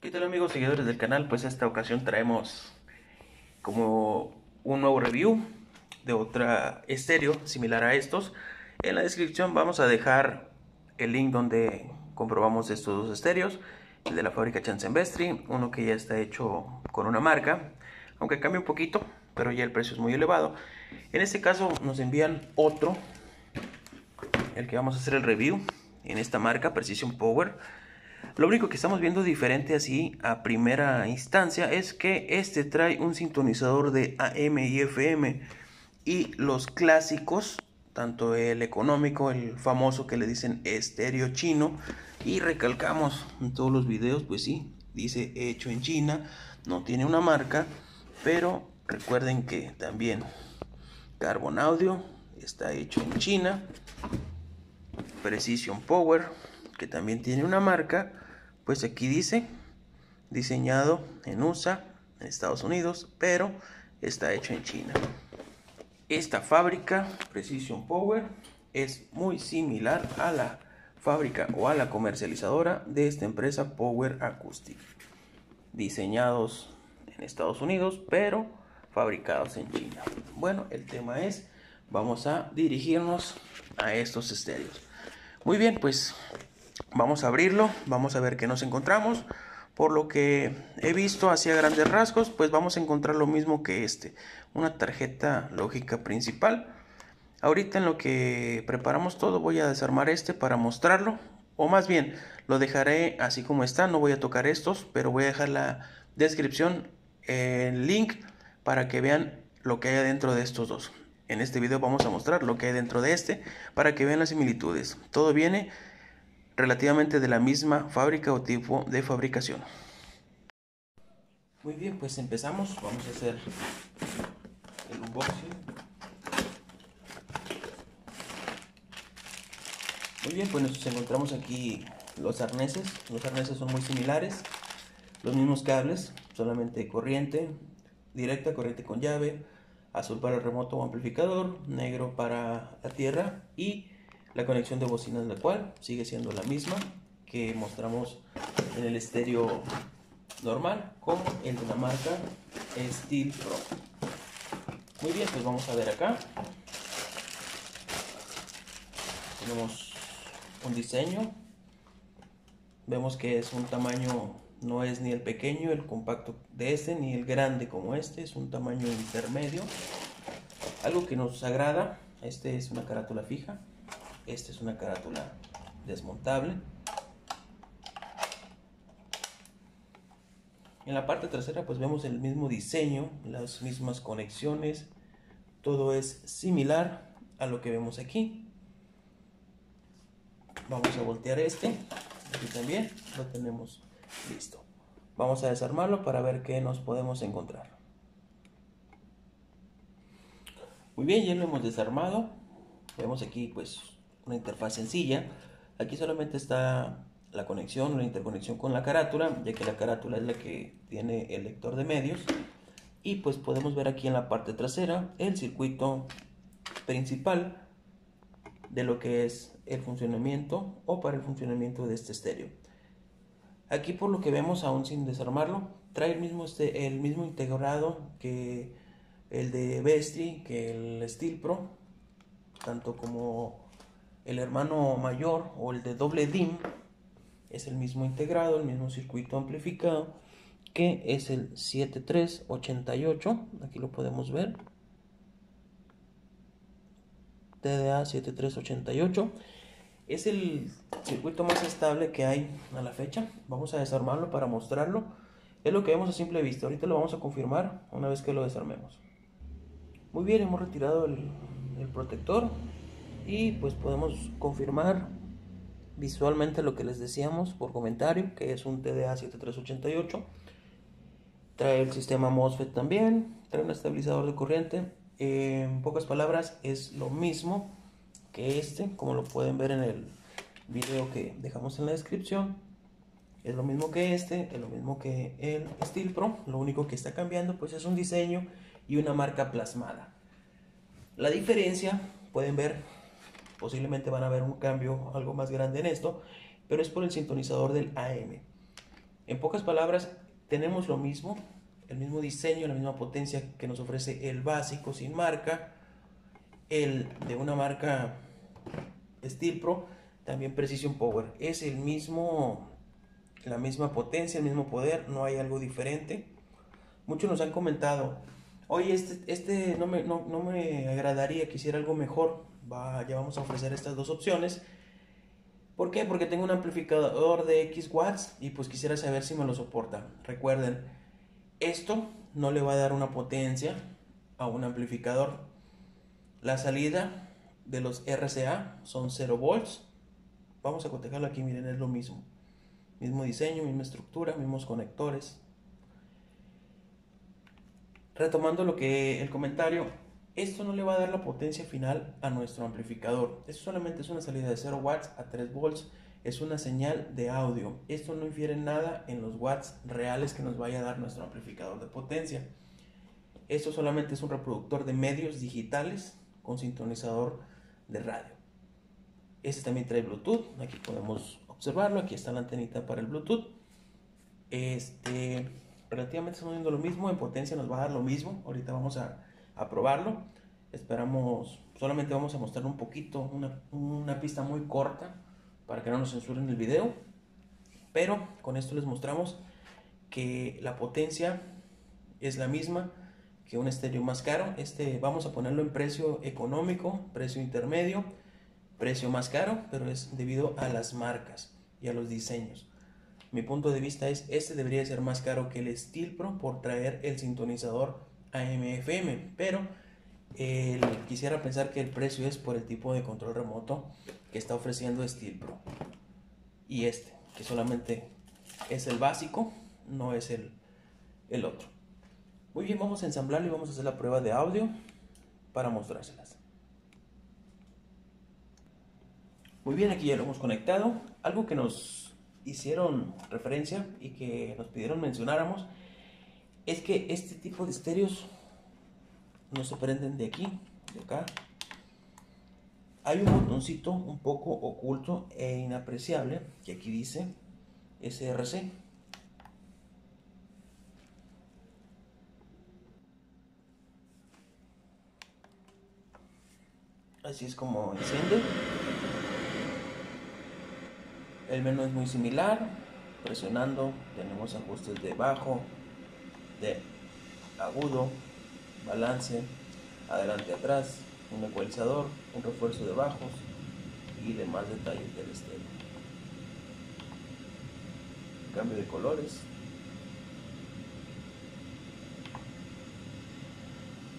¿Qué tal amigos seguidores del canal? Pues esta ocasión traemos como un nuevo review de otra estéreo similar a estos. En la descripción vamos a dejar el link donde comprobamos estos dos estéreos. El de la fábrica Chansenbestri, uno que ya está hecho con una marca, aunque cambia un poquito, pero ya el precio es muy elevado. En este caso nos envían otro, el que vamos a hacer el review en esta marca, Precision Power. Lo único que estamos viendo diferente así a primera instancia es que este trae un sintonizador de AM y FM y los clásicos, tanto el económico, el famoso que le dicen estéreo chino y recalcamos en todos los videos, pues sí, dice hecho en China, no tiene una marca, pero recuerden que también Carbon Audio está hecho en China Precision Power, que también tiene una marca, pues aquí dice diseñado en USA, en Estados Unidos, pero está hecho en China. Esta fábrica, Precision Power, es muy similar a la fábrica o a la comercializadora de esta empresa Power Acoustic. Diseñados en Estados Unidos, pero fabricados en China. Bueno, el tema es, vamos a dirigirnos a estos estéreos. Muy bien, pues vamos a abrirlo, vamos a ver qué nos encontramos. Por lo que he visto hacia grandes rasgos, pues vamos a encontrar lo mismo que este, una tarjeta lógica principal. Ahorita en lo que preparamos todo voy a desarmar este para mostrarlo, o más bien lo dejaré así como está, no voy a tocar estos, pero voy a dejar la descripción, el link para que vean lo que hay dentro de estos dos. En este video vamos a mostrar lo que hay dentro de este para que vean las similitudes. Todo viene relativamente de la misma fábrica o tipo de fabricación. Muy bien, pues empezamos. Vamos a hacer el unboxing. Muy bien, pues nos encontramos aquí los arneses. Los arneses son muy similares. Los mismos cables, solamente corriente directa, corriente con llave azul para el remoto o amplificador, negro para la tierra y la conexión de bocinas la cual sigue siendo la misma que mostramos en el estéreo normal como el de la marca Steel Pro. Muy bien, pues vamos a ver acá. Tenemos un diseño. Vemos que es un tamaño no es ni el pequeño, el compacto de este, ni el grande como este, es un tamaño intermedio. Algo que nos agrada, este es una carátula fija, este es una carátula desmontable. En la parte trasera pues vemos el mismo diseño, las mismas conexiones, todo es similar a lo que vemos aquí. Vamos a voltear este, aquí también lo tenemos Listo. Vamos a desarmarlo para ver qué nos podemos encontrar. Muy bien, ya lo hemos desarmado. Vemos aquí pues una interfaz sencilla. Aquí solamente está la conexión, la interconexión con la carátula, ya que la carátula es la que tiene el lector de medios. Y pues podemos ver aquí en la parte trasera el circuito principal de lo que es el funcionamiento o para el funcionamiento de este estéreo. Aquí por lo que vemos, aún sin desarmarlo, trae el mismo, este, el mismo integrado que el de Vestri, que el Steel Pro, tanto como el hermano mayor o el de doble DIM, es el mismo integrado, el mismo circuito amplificado, que es el 7388, aquí lo podemos ver, TDA 7388 es el circuito más estable que hay a la fecha. Vamos a desarmarlo para mostrarlo. Es lo que vemos a simple vista. Ahorita lo vamos a confirmar una vez que lo desarmemos. Muy bien, hemos retirado el, protector y pues podemos confirmar visualmente lo que les decíamos por comentario, que es un TDA 7388. Trae el sistema MOSFET también, trae un estabilizador de corriente. en pocas palabras, es lo mismo que este, como lo pueden ver en el video que dejamos en la descripción. Es lo mismo que este, es lo mismo que el Steel Pro, lo único que está cambiando pues es un diseño y una marca plasmada. La diferencia, pueden ver, posiblemente van a ver un cambio algo más grande en esto, pero es por el sintonizador del AM. En pocas palabras, tenemos lo mismo, el mismo diseño, la misma potencia que nos ofrece el básico sin marca, el de una marca Steel Pro, también Precision Power. Es el mismo, la misma potencia, el mismo poder, no hay algo diferente. Muchos nos han comentado, oye, este, este no, me, no, no me agradaría, quisiera algo mejor. Ya vamos a ofrecer estas dos opciones. ¿Por qué? Porque tengo un amplificador de X watts y pues quisiera saber si me lo soporta. Recuerden, esto no le va a dar una potencia a un amplificador. La salida de los RCA son 0 volts. Vamos a cotejarlo aquí, miren, es lo mismo. Mismo diseño, misma estructura, mismos conectores. Retomando lo que el comentario, esto no le va a dar la potencia final a nuestro amplificador. Esto solamente es una salida de 0 watts a 3 volts. Es una señal de audio. Esto no infiere nada en los watts reales que nos vaya a dar nuestro amplificador de potencia. Esto solamente es un reproductor de medios digitales con sintonizador de radio. Este también trae Bluetooth. Aquí podemos observarlo. Aquí está la antenita para el Bluetooth. Este, relativamente estamos viendo lo mismo. En potencia nos va a dar lo mismo. Ahorita vamos a a probarlo. Esperamos, solamente vamos a mostrar un poquito, una, una pista muy corta para que no nos censuren el video. Pero con esto les mostramos que la potencia es la misma que un estéreo más caro. Este vamos a ponerlo en precio económico, precio intermedio, precio más caro, pero es debido a las marcas y a los diseños. Mi punto de vista es, este debería ser más caro que el Steel Pro por traer el sintonizador AM/FM, pero quisiera pensar que el precio es por el tipo de control remoto que está ofreciendo Steel Pro. Y este, que solamente es el básico, no es el, el otro. Muy bien, vamos a ensamblarlo y vamos a hacer la prueba de audio para mostrárselas. Muy bien, aquí ya lo hemos conectado. Algo que nos hicieron referencia y que nos pidieron mencionáramos es que este tipo de estéreos no se prenden de aquí, de acá. Hay un botoncito un poco oculto e inapreciable que aquí dice SRC. Así es como enciende. El menú es muy similar. Presionando tenemos ajustes de bajo, de agudo, balance, adelante atrás, un ecualizador, un refuerzo de bajos y demás detalles del estéreo. Cambio de colores.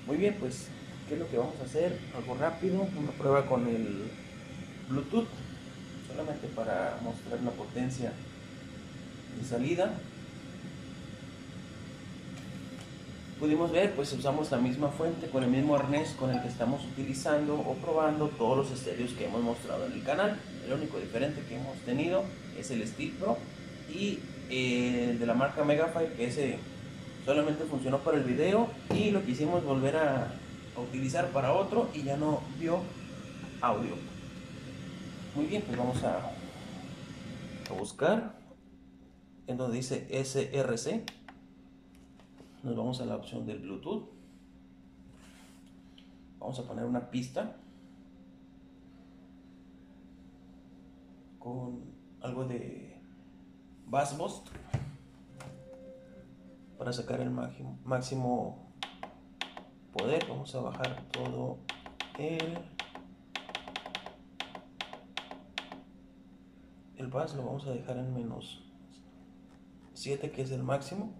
Muy bien, pues, ¿qué es lo que vamos a hacer? Algo rápido, una prueba con el Bluetooth, solamente para mostrar la potencia de salida pudimos ver, pues usamos la misma fuente con el mismo arnés con el que estamos utilizando o probando todos los estéreos que hemos mostrado en el canal. El único diferente que hemos tenido es el Steel Pro y el de la marca Megafire que ese solamente funcionó para el video y lo quisimos volver a, utilizar para otro y ya no vio audio. Muy bien, pues vamos a, a buscar en donde dice SRC nos vamos a la opción del Bluetooth. Vamos a poner una pista con algo de bass boost para sacar el máximo poder. Vamos a bajar todo el el bass lo vamos a dejar en menos 7 que es el máximo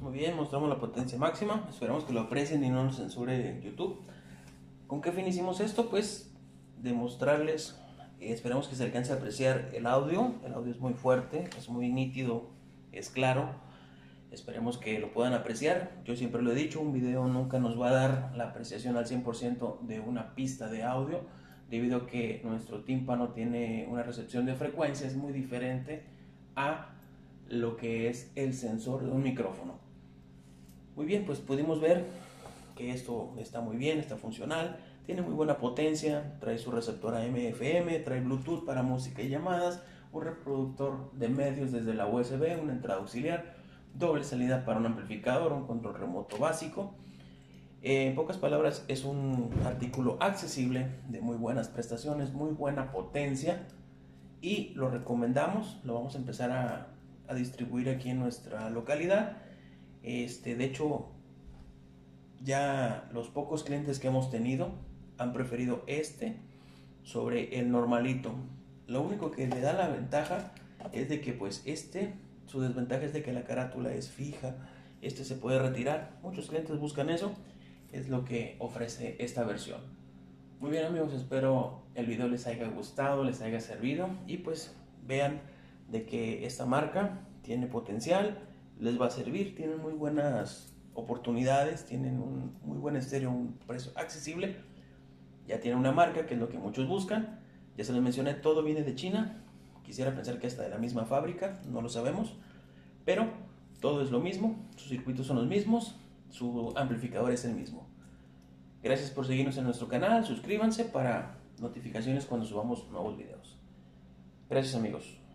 Muy bien, mostramos la potencia máxima. Esperamos que lo aprecien y no nos censure YouTube. ¿Con qué fin hicimos esto? Pues demostrarles, esperamos que se alcance a apreciar el audio. El audio es muy fuerte, es muy nítido, es claro. Esperemos que lo puedan apreciar. Yo siempre lo he dicho, un video nunca nos va a dar la apreciación al 100% de una pista de audio, debido a que nuestro tímpano tiene una recepción de frecuencias muy diferente a lo que es el sensor de un micrófono. Muy bien, pues pudimos ver que esto está muy bien, está funcional, tiene muy buena potencia, trae su receptor AM-FM, trae Bluetooth para música y llamadas, un reproductor de medios desde la USB, una entrada auxiliar, doble salida para un amplificador, un control remoto básico. en pocas palabras, es un artículo accesible, de muy buenas prestaciones, muy buena potencia y lo recomendamos, lo vamos a empezar a, a distribuir aquí en nuestra localidad este, de hecho, ya los pocos clientes que hemos tenido han preferido este sobre el normalito. Lo único que le da la ventaja es de que pues este, su desventaja es de que la carátula es fija, este se puede retirar. Muchos clientes buscan eso, es lo que ofrece esta versión. Muy bien amigos, espero el video les haya gustado, les haya servido y pues vean de que esta marca tiene potencial, les va a servir, tienen muy buenas oportunidades, tienen un muy buen estéreo, un precio accesible, ya tienen una marca que es lo que muchos buscan, ya se les mencioné, todo viene de China, quisiera pensar que está de la misma fábrica, no lo sabemos, pero todo es lo mismo, sus circuitos son los mismos, su amplificador es el mismo. Gracias por seguirnos en nuestro canal, suscríbanse para notificaciones cuando subamos nuevos videos. Gracias amigos,